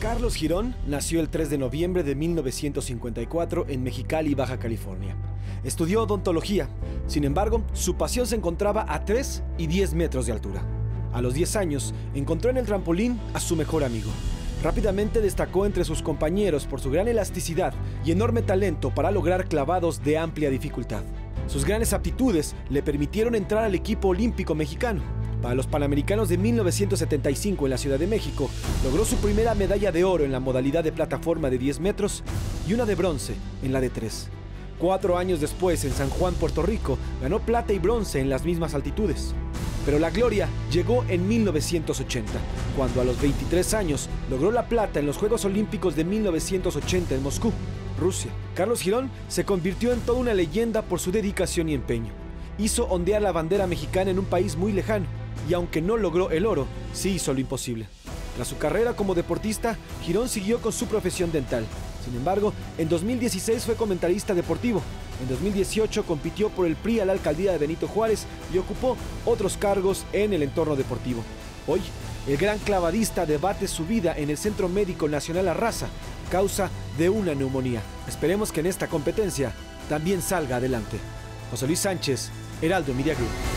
Carlos Girón nació el 3 de noviembre de 1954 en Mexicali, Baja California. Estudió odontología, sin embargo, su pasión se encontraba a 3 y 10 metros de altura. A los 10 años, encontró en el trampolín a su mejor amigo. Rápidamente destacó entre sus compañeros por su gran elasticidad y enorme talento para lograr clavados de amplia dificultad. Sus grandes aptitudes le permitieron entrar al equipo olímpico mexicano. Para los Panamericanos de 1975 en la Ciudad de México, logró su primera medalla de oro en la modalidad de plataforma de 10 metros y una de bronce en la de 3. Cuatro años después, en San Juan, Puerto Rico, ganó plata y bronce en las mismas altitudes. Pero la gloria llegó en 1980, cuando a los 23 años logró la plata en los Juegos Olímpicos de 1980 en Moscú, Rusia. Carlos Girón se convirtió en toda una leyenda por su dedicación y empeño. Hizo ondear la bandera mexicana en un país muy lejano, y aunque no logró el oro, sí hizo lo imposible. Tras su carrera como deportista, Girón siguió con su profesión dental. Sin embargo, en 2016 fue comentarista deportivo. En 2018 compitió por el PRI a la alcaldía de Benito Juárez y ocupó otros cargos en el entorno deportivo. Hoy, el gran clavadista debate su vida en el Centro Médico Nacional Arrasa, causa de una neumonía. Esperemos que en esta competencia también salga adelante. José Luis Sánchez, Heraldo Media Group.